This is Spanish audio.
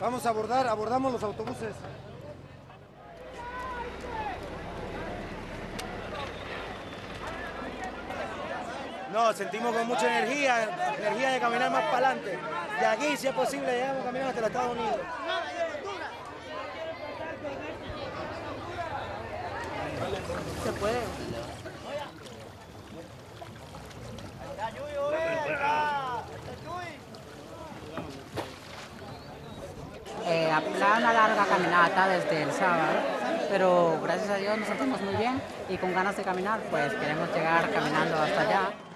Vamos a abordar, abordamos los autobuses. No, sentimos con mucha energía, energía de caminar más para adelante. De aquí, si es posible, llegamos caminando hasta los Estados Unidos. Se puede. Eh, una larga caminata desde el sábado, pero gracias a Dios nos sentimos muy bien y con ganas de caminar, pues queremos llegar caminando hasta allá.